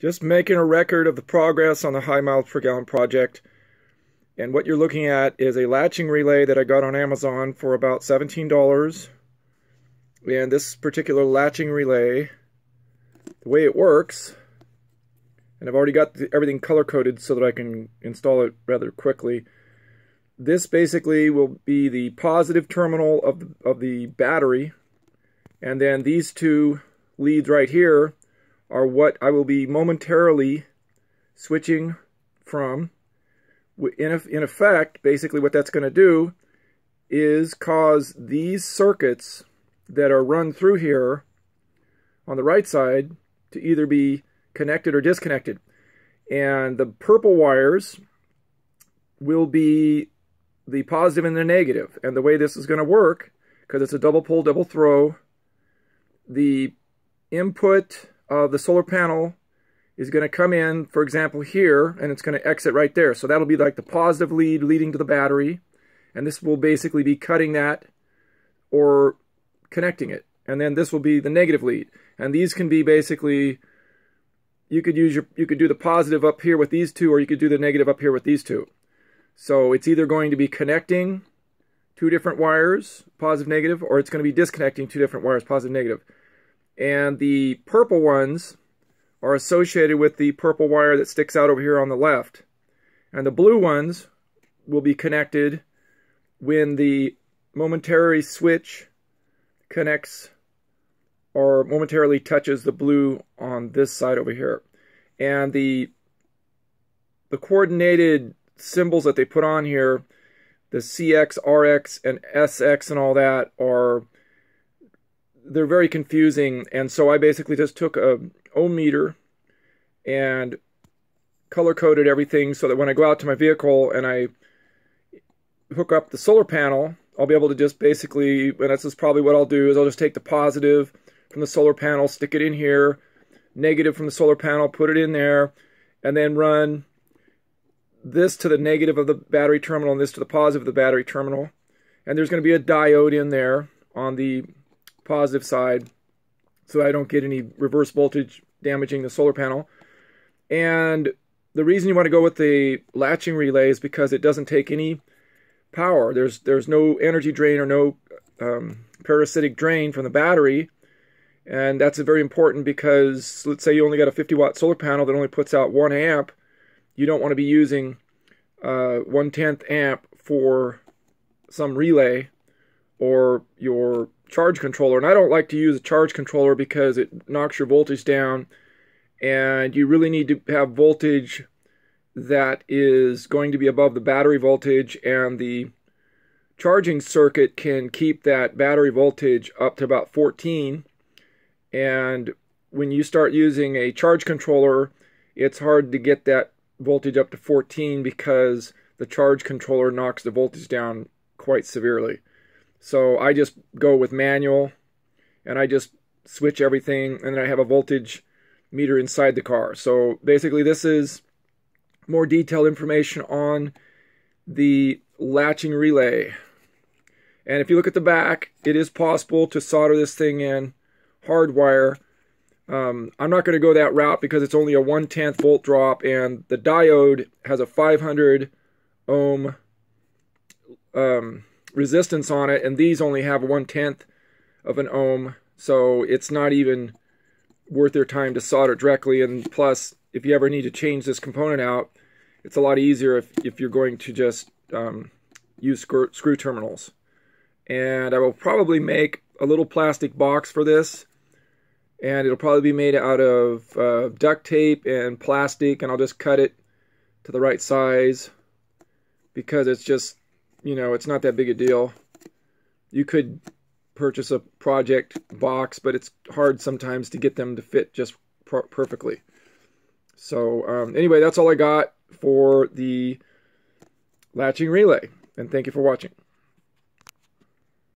Just making a record of the progress on the high miles per gallon project. And what you're looking at is a latching relay that I got on Amazon for about $17. And this particular latching relay, the way it works, and I've already got everything color coded so that I can install it rather quickly. This basically will be the positive terminal of the, of the battery, and then these two leads right here are what I will be momentarily switching from. In, in effect, basically what that's going to do is cause these circuits that are run through here on the right side to either be connected or disconnected. And the purple wires will be the positive and the negative. And the way this is going to work, because it's a double pole, double throw, the input of the solar panel is going to come in, for example, here, and it's going to exit right there. So that'll be like the positive lead leading to the battery, and this will basically be cutting that or connecting it. And then this will be the negative lead. And these can be basically, you could use your, you could do the positive up here with these two, or you could do the negative up here with these two. So it's either going to be connecting two different wires, positive, negative, or it's going to be disconnecting two different wires, positive, negative. And the purple ones are associated with the purple wire that sticks out over here on the left. And the blue ones will be connected when the momentary switch connects or momentarily touches the blue on this side over here. And the the coordinated symbols that they put on here, the CX, RX, and SX and all that are they're very confusing. And so I basically just took a ohm meter and color coded everything so that when I go out to my vehicle and I hook up the solar panel, I'll be able to just basically, and this is probably what I'll do, is I'll just take the positive from the solar panel, stick it in here, negative from the solar panel, put it in there, and then run this to the negative of the battery terminal and this to the positive of the battery terminal. And there's going to be a diode in there on the positive side so I don't get any reverse voltage damaging the solar panel. And the reason you want to go with the latching relay is because it doesn't take any power. There's there's no energy drain or no um, parasitic drain from the battery. And that's very important because let's say you only got a 50 watt solar panel that only puts out one amp. You don't want to be using uh, one tenth amp for some relay or your charge controller. And I don't like to use a charge controller because it knocks your voltage down and you really need to have voltage that is going to be above the battery voltage and the charging circuit can keep that battery voltage up to about 14 and when you start using a charge controller it's hard to get that voltage up to 14 because the charge controller knocks the voltage down quite severely. So I just go with manual and I just switch everything and then I have a voltage meter inside the car. So basically this is more detailed information on the latching relay. And if you look at the back, it is possible to solder this thing in hardwire. Um, I'm not going to go that route because it's only a 1 10th volt drop and the diode has a 500 ohm um, resistance on it, and these only have one tenth of an ohm, so it's not even worth their time to solder directly. And plus, if you ever need to change this component out, it's a lot easier if, if you're going to just um, use screw, screw terminals. And I will probably make a little plastic box for this and it'll probably be made out of uh, duct tape and plastic and I'll just cut it to the right size because it's just you know, it's not that big a deal. You could purchase a project box, but it's hard sometimes to get them to fit just perfectly. So um, anyway, that's all I got for the latching relay. And thank you for watching.